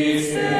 Cristo.